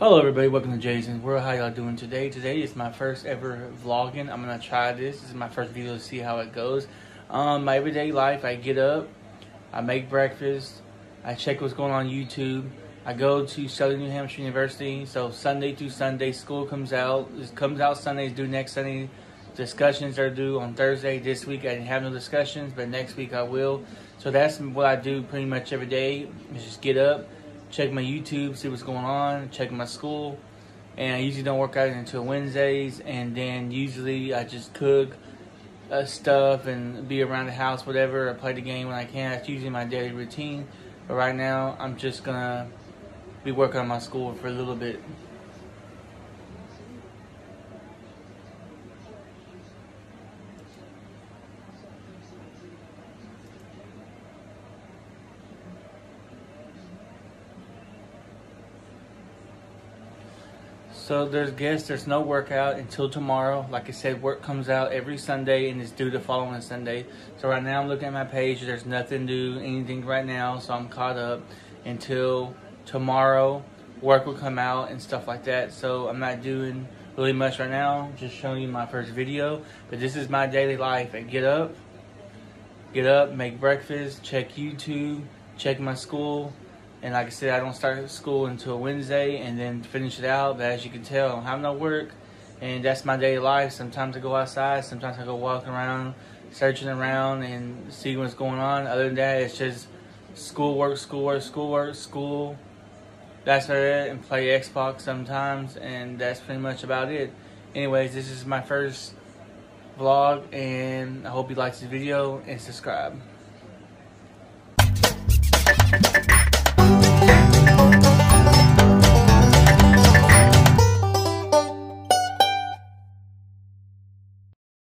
Hello everybody, welcome to Jason's World. How y'all doing today? Today is my first ever vlogging. I'm gonna try this. This is my first video to see how it goes. Um, my everyday life, I get up, I make breakfast, I check what's going on YouTube. I go to Southern New Hampshire University. So Sunday through Sunday, school comes out. It comes out Sundays due next Sunday. Discussions are due on Thursday. This week I didn't have no discussions, but next week I will. So that's what I do pretty much every day. Is just get up check my YouTube, see what's going on, check my school. And I usually don't work out until Wednesdays, and then usually I just cook uh, stuff and be around the house, whatever. I play the game when I can. That's usually my daily routine. But right now, I'm just gonna be working on my school for a little bit. So there's guess there's no workout until tomorrow. Like I said, work comes out every Sunday and it's due the following Sunday. So right now I'm looking at my page. There's nothing due, anything right now. So I'm caught up until tomorrow. Work will come out and stuff like that. So I'm not doing really much right now. Just showing you my first video. But this is my daily life. I get up, get up, make breakfast, check YouTube, check my school, and like I said, I don't start school until Wednesday and then finish it out. But as you can tell, I don't have no work. And that's my daily life. Sometimes I go outside. Sometimes I go walking around, searching around and see what's going on. Other than that, it's just schoolwork, schoolwork, schoolwork, school. Work, school. That's it. And play Xbox sometimes. And that's pretty much about it. Anyways, this is my first vlog. And I hope you liked this video and subscribe.